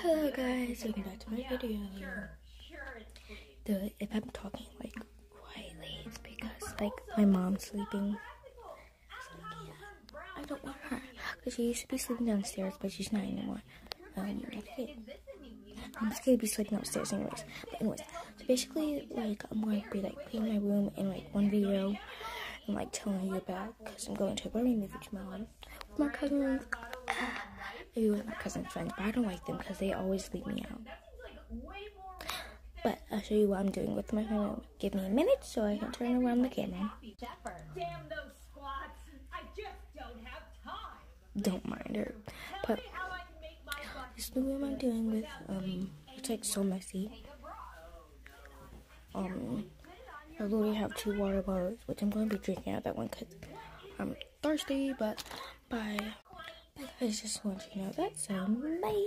Hello guys, welcome back to my video. The if I'm talking like quietly, it's because like my mom's sleeping. So, yeah, I don't want her because she used to be sleeping downstairs, but she's not anymore. Um. I'm just gonna be sleeping upstairs anyways. But anyways, so basically, like I'm going to be like cleaning my room in like one video and like telling you about because I'm going to a Barbie movie tomorrow with my cousins. Maybe with my cousin's friends, but I don't like them because they always leave me out. But I'll show you what I'm doing with my phone. Give me a minute so I can turn around the camera. Damn those squats! I just don't have time. Don't mind her. But How I can make my butt this new room I'm doing with um, it's like so messy. Um, I literally have two water bottles, which I'm going to be drinking out of that one because I'm thirsty. But bye. I just want you to know that. So bye.